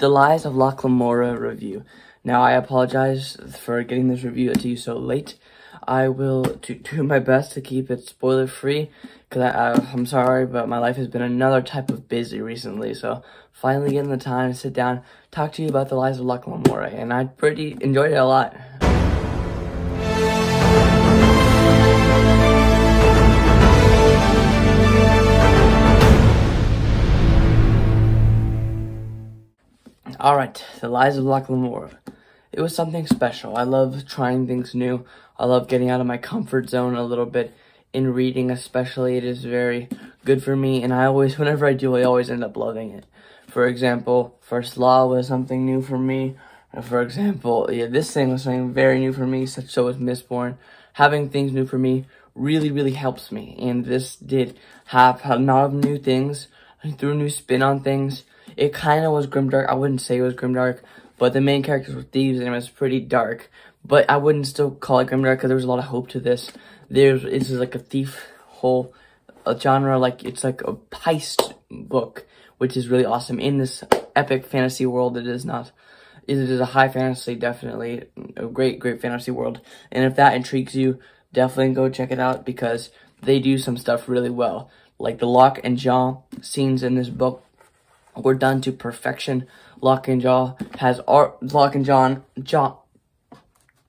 The Lies of Locke Lamora review. Now, I apologize for getting this review to you so late. I will do, do my best to keep it spoiler free, because I, I, I'm sorry, but my life has been another type of busy recently, so finally getting the time to sit down, talk to you about The Lies of Locke Lamora, and I pretty enjoyed it a lot. All right, The Lies of Locke Lamora. It was something special. I love trying things new. I love getting out of my comfort zone a little bit in reading, especially. It is very good for me, and I always, whenever I do, I always end up loving it. For example, First Law was something new for me. For example, yeah, this thing was something very new for me, such so was Mistborn. Having things new for me really, really helps me, and this did have a lot of new things, threw a new spin on things, it kind of was grimdark. I wouldn't say it was grimdark, but the main characters were thieves and it was pretty dark. But I wouldn't still call it grimdark because there was a lot of hope to this. There's this is like a thief whole a genre like it's like a heist book, which is really awesome in this epic fantasy world. It is not. It is a high fantasy, definitely a great, great fantasy world. And if that intrigues you, definitely go check it out because they do some stuff really well. Like the Locke and Jaw scenes in this book were done to perfection. Locke and Jaw has art. Locke and John, John,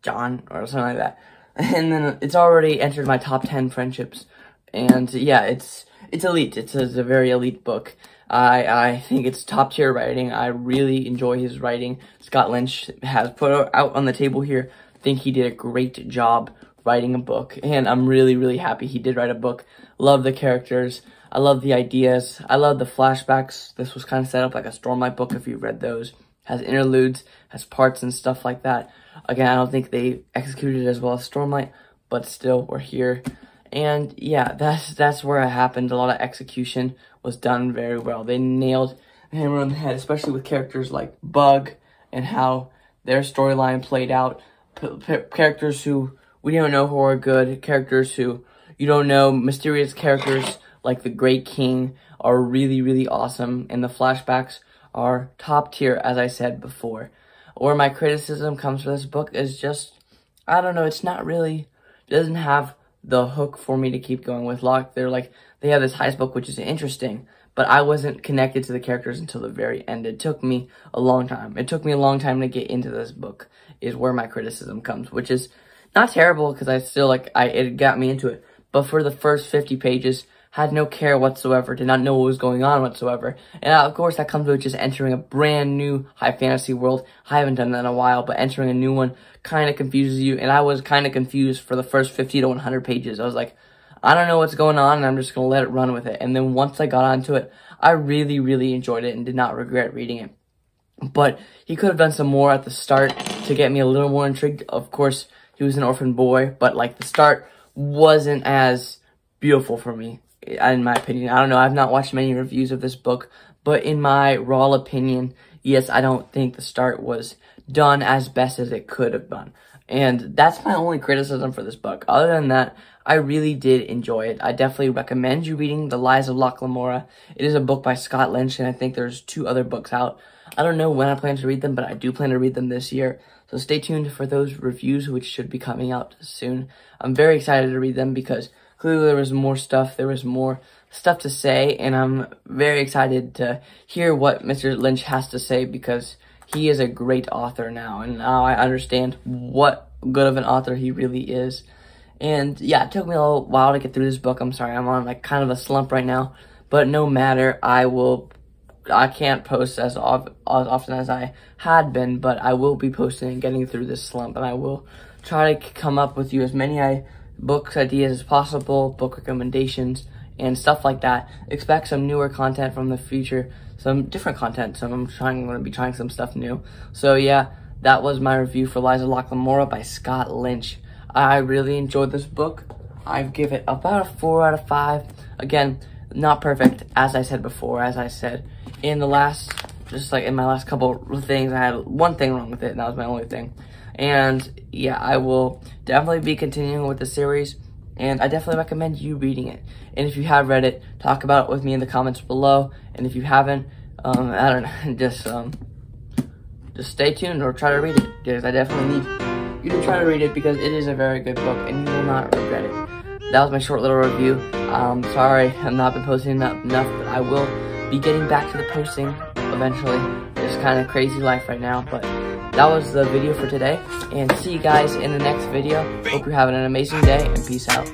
John, or something like that. And then it's already entered my top ten friendships. And yeah, it's it's elite. It's a, it's a very elite book. I I think it's top tier writing. I really enjoy his writing. Scott Lynch has put out on the table here. Think he did a great job writing a book, and I'm really really happy he did write a book. Love the characters. I love the ideas. I love the flashbacks. This was kind of set up like a Stormlight book if you read those. Has interludes, has parts and stuff like that. Again, I don't think they executed as well as Stormlight, but still, we're here. And yeah, that's that's where it happened. A lot of execution was done very well. They nailed hammer on the head, especially with characters like Bug and how their storyline played out. P characters who we don't know who are good, characters who you don't know, mysterious characters like the Grey King are really, really awesome, and the flashbacks are top tier, as I said before. Where my criticism comes for this book is just, I don't know, it's not really, doesn't have the hook for me to keep going with Locke. They're like, they have this heist book, which is interesting, but I wasn't connected to the characters until the very end. It took me a long time. It took me a long time to get into this book, is where my criticism comes, which is not terrible, because I still, like, I it got me into it. But for the first 50 pages, had no care whatsoever, did not know what was going on whatsoever. And uh, of course, that comes with just entering a brand new high fantasy world. I haven't done that in a while, but entering a new one kind of confuses you. And I was kind of confused for the first 50 to 100 pages. I was like, I don't know what's going on, and I'm just going to let it run with it. And then once I got onto it, I really, really enjoyed it and did not regret reading it. But he could have done some more at the start to get me a little more intrigued. Of course, he was an orphan boy, but like the start wasn't as beautiful for me in my opinion. I don't know. I've not watched many reviews of this book, but in my raw opinion, yes, I don't think the start was done as best as it could have been. And that's my only criticism for this book. Other than that, I really did enjoy it. I definitely recommend you reading The Lies of Locke Lamora. It is a book by Scott Lynch, and I think there's two other books out. I don't know when I plan to read them, but I do plan to read them this year. So stay tuned for those reviews, which should be coming out soon. I'm very excited to read them because clearly there was more stuff, there was more stuff to say, and I'm very excited to hear what Mr. Lynch has to say because he is a great author now, and now I understand what good of an author he really is. And yeah, it took me a little while to get through this book. I'm sorry, I'm on like kind of a slump right now, but no matter, I will. I can't post as, of, as often as I had been, but I will be posting and getting through this slump, and I will try to come up with you as many I books ideas as possible, book recommendations, and stuff like that. Expect some newer content from the future, some different content. So I'm trying, going to be trying some stuff new. So yeah, that was my review for Lies of Locke Lamora by Scott Lynch. I really enjoyed this book. I give it about a four out of five. Again, not perfect, as I said before, as I said in the last, just like in my last couple of things, I had one thing wrong with it, and that was my only thing. And yeah, I will definitely be continuing with the series. And I definitely recommend you reading it. And if you have read it, talk about it with me in the comments below. And if you haven't, um, I don't know, just um, just stay tuned or try to read it because I definitely need you to try to read it because it is a very good book and you will not regret it. That was my short little review. Um, sorry, I've not been posting enough, but I will be getting back to the posting eventually. It's kind of crazy life right now, but that was the video for today. And see you guys in the next video. Hope you're having an amazing day and peace out.